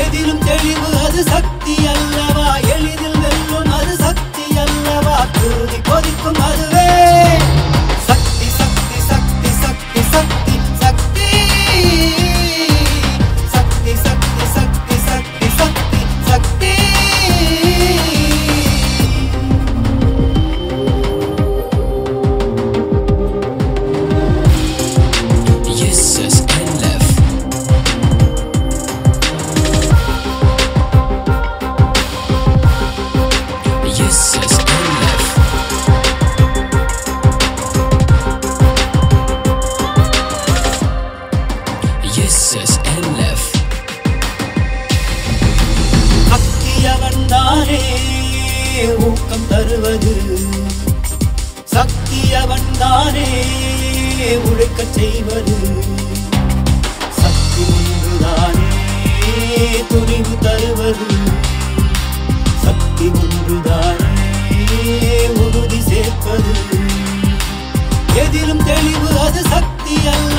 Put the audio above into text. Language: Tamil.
எதிலும் தெளிவு அது சக்தி அல்லவா? எளிதில் வெல்லும் அது சக்தி அல்லவா? குருதி கொதிக்கும் அது எஸ் எல்எஃப் கத்தியவன் தானே ஊக்கம் தருவது. சக்தியவன் தானே உழைக்க செய்வது. சக்தி ஒன்றுதானே துணிவு தருவது. சக்தி ஒன்றுதானே உறுதி சேர்ப்பது. எதிலும் தெளிவு அது சக்தி அல்ல.